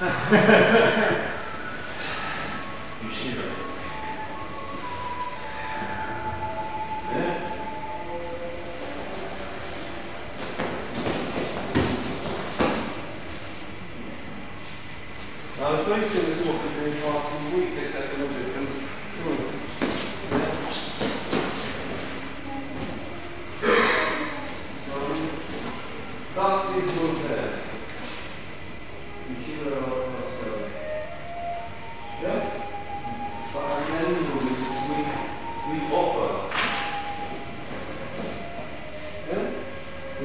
Yeah. Now it's very similar to what been doing for few weeks, except a little bit different. That's the influence there.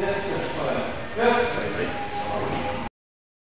Yes.